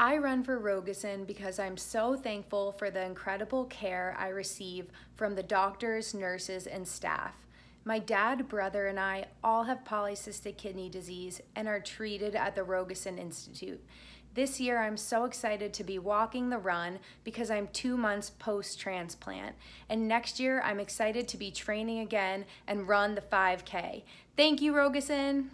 I run for Rogosin because I'm so thankful for the incredible care I receive from the doctors, nurses, and staff. My dad, brother, and I all have polycystic kidney disease and are treated at the Rogosin Institute. This year, I'm so excited to be walking the run because I'm two months post transplant. And next year, I'm excited to be training again and run the 5K. Thank you, Rogosin.